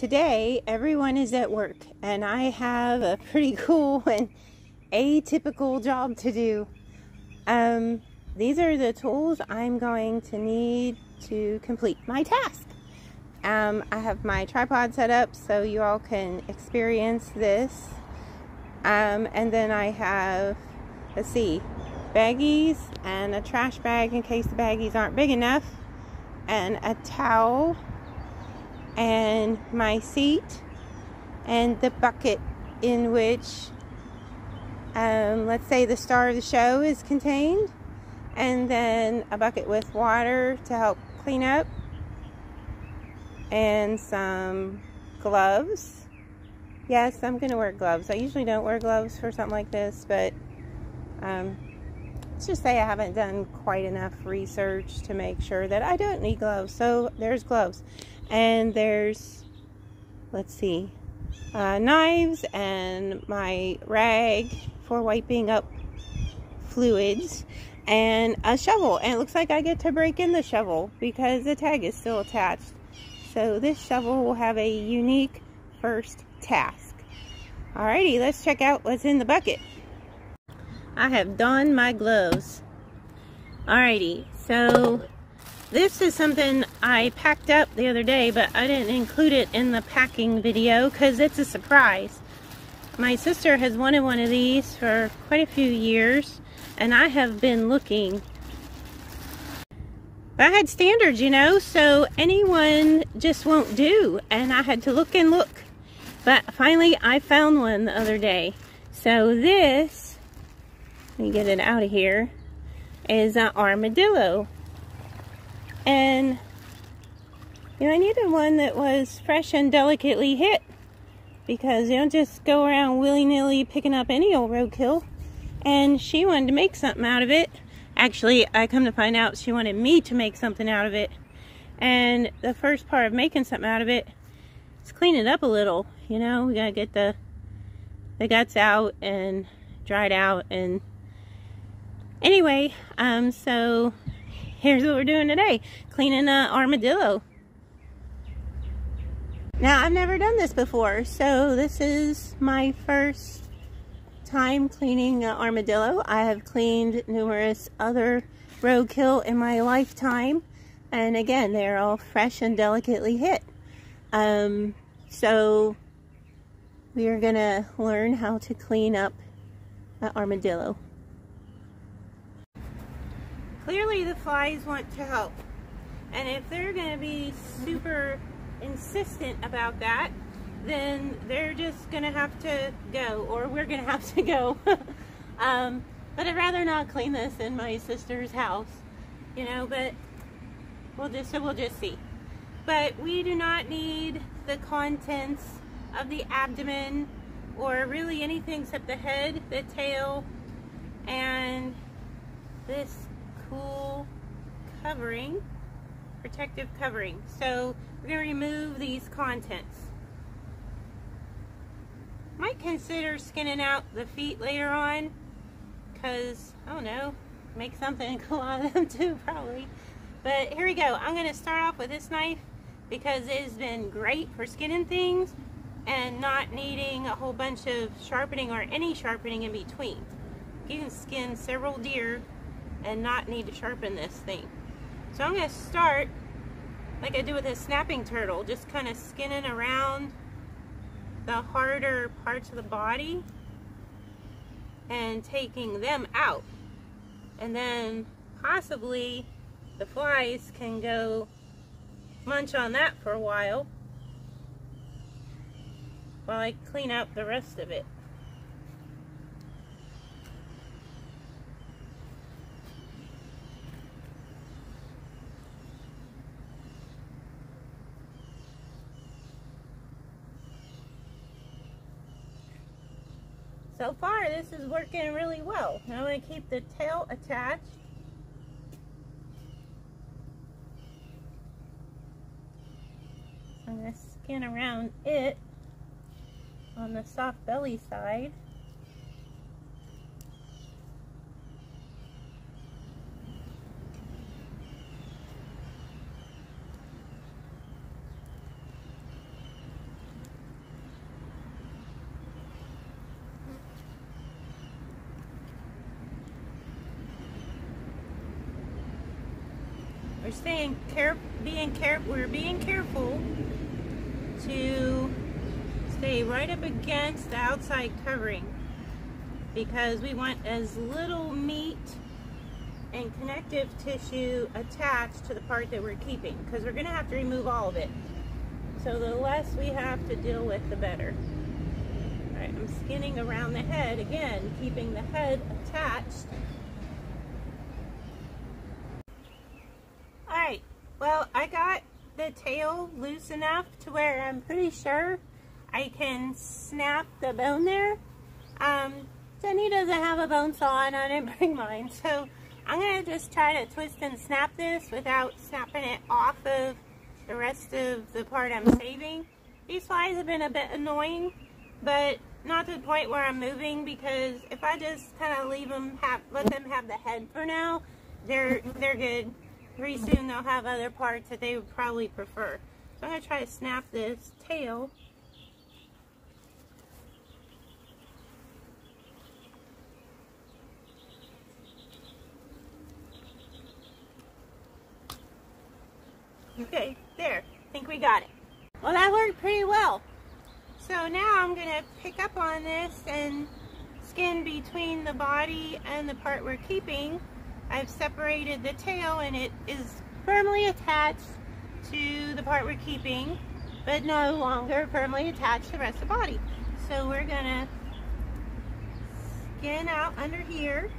today everyone is at work and I have a pretty cool and atypical job to do. Um, these are the tools I'm going to need to complete my task. Um, I have my tripod set up so you all can experience this. Um, and then I have, let's see, baggies and a trash bag in case the baggies aren't big enough, and a towel, and my seat, and the bucket in which, um, let's say, the star of the show is contained, and then a bucket with water to help clean up and some gloves. Yes, I'm going to wear gloves. I usually don't wear gloves for something like this, but um, let's just say I haven't done quite enough research to make sure that I don't need gloves. So there's gloves. And there's, let's see, uh, knives and my rag for wiping up fluids and a shovel. And it looks like I get to break in the shovel because the tag is still attached. So this shovel will have a unique first task. Alrighty, let's check out what's in the bucket. I have donned my gloves. Alrighty, so this is something I packed up the other day, but I didn't include it in the packing video because it's a surprise. My sister has wanted one of these for quite a few years, and I have been looking I had standards, you know, so anyone just won't do. And I had to look and look. But finally, I found one the other day. So this, let me get it out of here, is an armadillo. And, you know, I needed one that was fresh and delicately hit. Because you don't just go around willy-nilly picking up any old roadkill. And she wanted to make something out of it. Actually, I come to find out she wanted me to make something out of it. And the first part of making something out of it is clean it up a little. You know, we gotta get the the guts out and dried out and anyway, um, so here's what we're doing today. Cleaning an armadillo. Now, I've never done this before, so this is my first time cleaning an armadillo. I have cleaned numerous other roadkill in my lifetime. And again, they're all fresh and delicately hit. Um, so we are going to learn how to clean up an armadillo. Clearly the flies want to help. And if they're going to be super insistent about that, then they're just gonna have to go or we're gonna have to go um, but I'd rather not clean this in my sister's house you know but we'll just so we'll just see but we do not need the contents of the abdomen or really anything except the head the tail and this cool covering protective covering so we're going to remove these contents might consider skinning out the feet later on because, I don't know, make something cool out of them too, probably. But here we go. I'm going to start off with this knife because it has been great for skinning things and not needing a whole bunch of sharpening or any sharpening in between. You can skin several deer and not need to sharpen this thing. So I'm going to start like I do with a snapping turtle, just kind of skinning around the harder parts of the body and taking them out. And then possibly the flies can go munch on that for a while while I clean out the rest of it. So far, this is working really well. I'm going to keep the tail attached. I'm going to skin around it on the soft belly side. We're staying care, being care, we're being careful to stay right up against the outside covering because we want as little meat and connective tissue attached to the part that we're keeping because we're going to have to remove all of it. So the less we have to deal with, the better. All right, I'm skinning around the head again, keeping the head attached. All right, well, I got the tail loose enough to where I'm pretty sure I can snap the bone there. Um, Jenny doesn't have a bone saw and I didn't bring mine, so I'm going to just try to twist and snap this without snapping it off of the rest of the part I'm saving. These flies have been a bit annoying, but not to the point where I'm moving because if I just kind of leave them, have, let them have the head for now, they're, they're good. Pretty soon they'll have other parts that they would probably prefer. So I'm going to try to snap this tail Okay, there. I think we got it. Well, that worked pretty well. So now I'm going to pick up on this and skin between the body and the part we're keeping. I've separated the tail and it is firmly attached to the part we're keeping, but no longer firmly attached to the rest of the body. So we're to skin out under here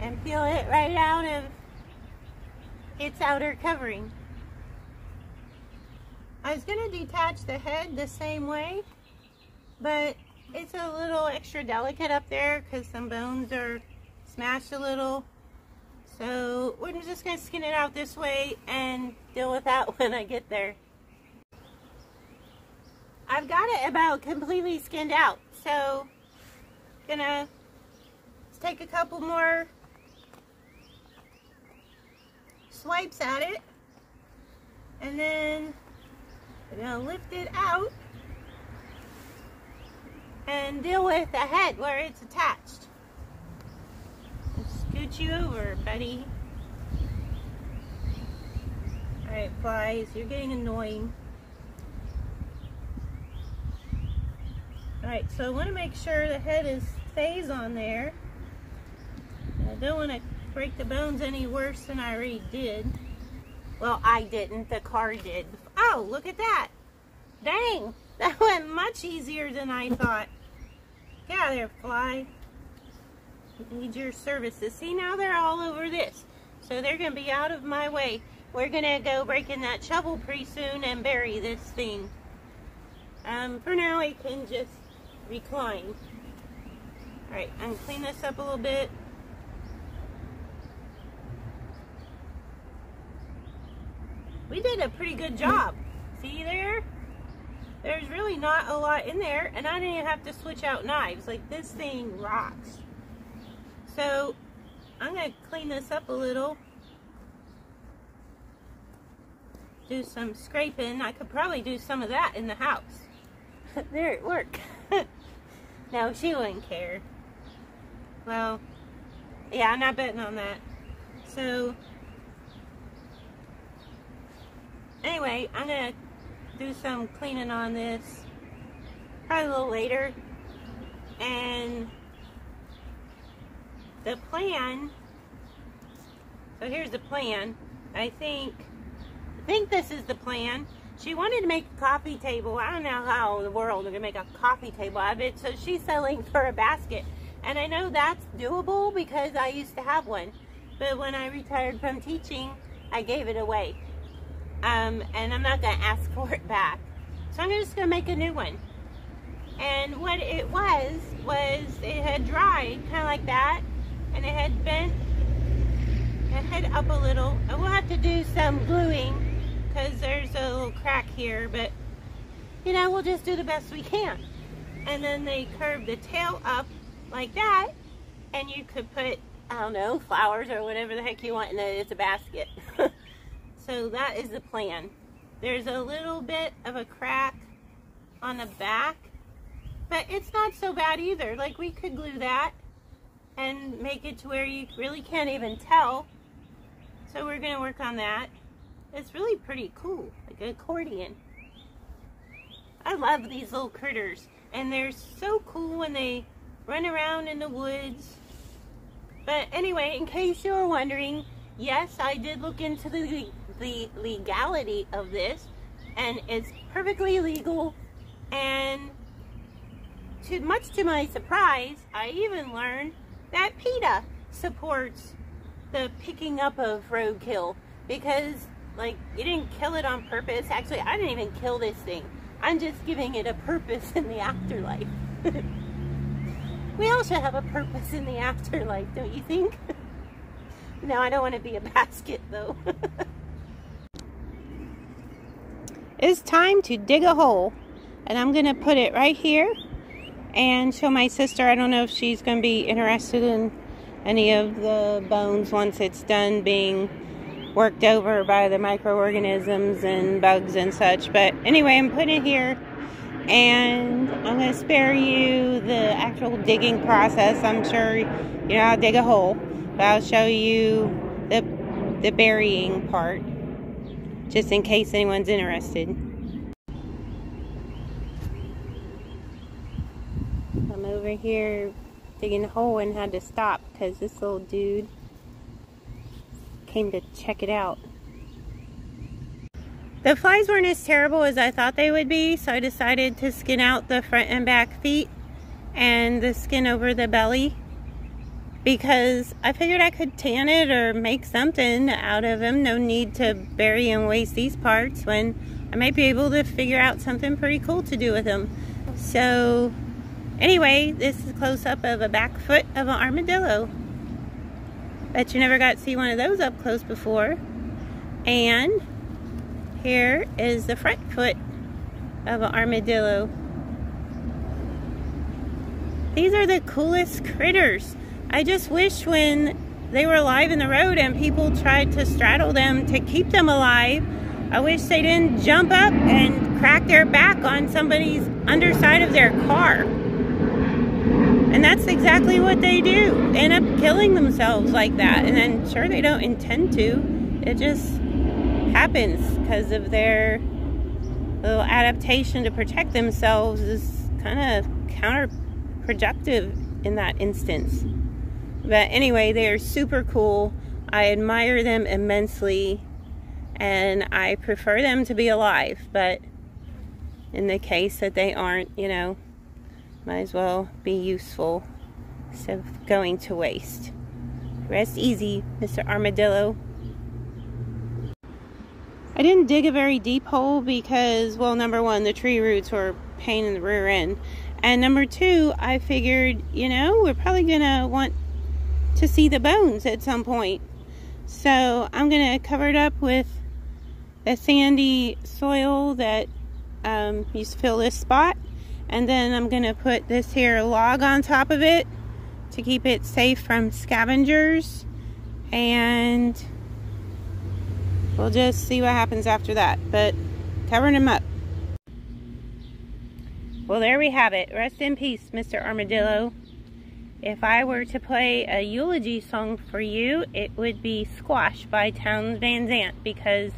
and peel it right out of its outer covering. I was to detach the head the same way, but it's a little extra delicate up there because some bones are smashed a little. So we're just going to skin it out this way and deal with that when I get there. I've got it about completely skinned out. So gonna take a couple more swipes at it. And then going to lift it out and deal with the head where it's attached. You over, buddy. Alright, flies, you're getting annoying. Alright, so I want to make sure the head is stays on there. I don't want to break the bones any worse than I already did. Well, I didn't. The car did. Oh, look at that. Dang. That went much easier than I thought. Get out of there, fly. Need your services. See, now they're all over this. So they're going to be out of my way. We're going to go break in that shovel pretty soon and bury this thing. Um, for now, I can just recline. Alright, I'm going to clean this up a little bit. we did a pretty good job. See there? There's really not a lot in there, and I didn't have to switch out knives. Like, this thing rocks. So, I'm going to clean this up a little. Do some scraping. I could probably do some of that in the house. there, it worked. no, she wouldn't care. Well, yeah, I'm not betting on that. So, anyway, I'm going to do some cleaning on this probably a little later. And the plan, so here's the plan. I think, I think this is the plan. She wanted to make a coffee table. I don't know how in the world they're to make a coffee table out of it. So she's selling for a basket. And I know that's doable because I used to have one. But when I retired from teaching, I gave it away um, and I'm not going to ask for it back. So I'm just going to make a new one. And what it was, was it had dried, kind of like that, and it had bent, it head up a little. And we'll have to do some gluing, because there's a little crack here, but, you know, we'll just do the best we can. And then they curved the tail up like that, and you could put, I don't know, flowers or whatever the heck you want in it. It's a basket. So that is the plan. There's a little bit of a crack on the back, but it's not so bad either. Like we could glue that and make it to where you really can't even tell. So we're going to work on that. It's really pretty cool, like an accordion. I love these little critters. And they're so cool when they run around in the woods. But anyway, in case you were wondering, yes, I did look into the, the legality of this. And it's perfectly legal. And to much to my surprise, I even learned that PETA supports the picking up of roadkill because like you didn't kill it on purpose. Actually, I didn't even kill this thing. I'm just giving it a purpose in the afterlife. we also have a purpose in the afterlife, don't you think? no, I don't want to be a basket though. it's time to dig a hole and I'm going to put it right here and show my sister. I don't know if she's going to be interested in any of the bones once it's done being worked over by the microorganisms and bugs and such. But anyway, I'm putting it here and I'm going to spare you the actual digging process. I'm sure you know I'll dig a hole, but I'll show you the, the burying part just in case anyone's interested. I'm over here digging a hole and had to stop because this little dude came to check it out. The flies weren't as terrible as I thought they would be, so I decided to skin out the front and back feet and the skin over the belly because I figured I could tan it or make something out of them. No need to bury and waste these parts when I might be able to figure out something pretty cool to do with them. So anyway, this is a close-up of a back foot of an armadillo. Bet you never got to see one of those up close before. And here is the front foot of an armadillo. These are the coolest critters. I just wish when they were alive in the road and people tried to straddle them to keep them alive, I wish they didn't jump up and crack their back on somebody's underside of their car. And that's exactly what they do. They end up killing themselves like that. And then, sure, they don't intend to. It just happens because of their little adaptation to protect themselves is kind of counterproductive in that instance. But anyway, they are super cool. I admire them immensely. And I prefer them to be alive. But in the case that they aren't, you know, might as well be useful instead of going to waste. Rest easy, Mr. Armadillo. I didn't dig a very deep hole because, well, number one, the tree roots were pain in the rear end. And number two, I figured, you know, we're probably going to want to see the bones at some point. So I'm going to cover it up with the sandy soil that um, used to fill this spot. And then I'm going to put this here log on top of it to keep it safe from scavengers. And we'll just see what happens after that. But covering them up. Well, there we have it. Rest in peace, Mr. Armadillo. If I were to play a eulogy song for you, it would be Squash by Townes Van Zandt because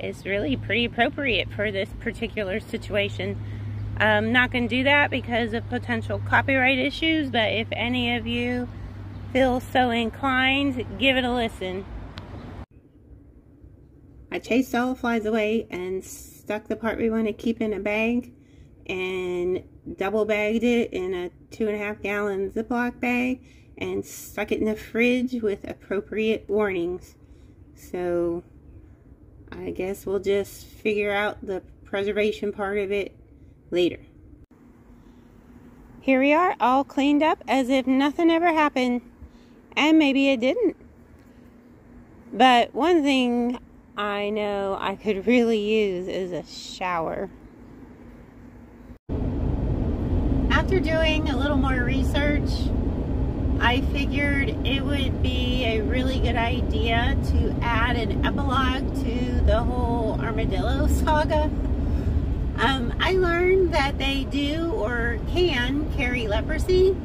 it's really pretty appropriate for this particular situation. I'm not going to do that because of potential copyright issues, but if any of you feel so inclined, give it a listen. I chased all the flies away and stuck the part we want to keep in a bag and double bagged it in a two and a half gallon Ziploc bag and stuck it in the fridge with appropriate warnings. So I guess we'll just figure out the preservation part of it later. Here we are, all cleaned up as if nothing ever happened. And maybe it didn't. But one thing I know I could really use is a shower. After doing a little more research, I figured it would be a really good idea to add an epilogue to the whole armadillo saga. Um, I learned that they do or can carry leprosy.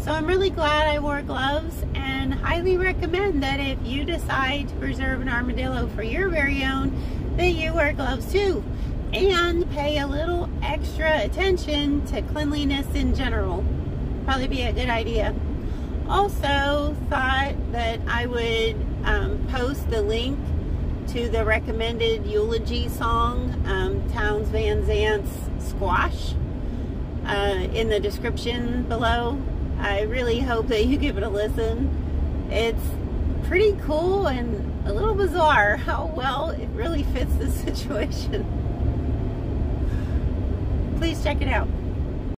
So I'm really glad I wore gloves and highly recommend that if you decide to preserve an armadillo for your very own, that you wear gloves too. And pay a little extra attention to cleanliness in general. Probably be a good idea. Also thought that I would um, post the link to the recommended eulogy song, um, Townes Van Zandt's Squash, uh, in the description below. I really hope that you give it a listen. It's pretty cool and a little bizarre how well it really fits the situation. Please check it out.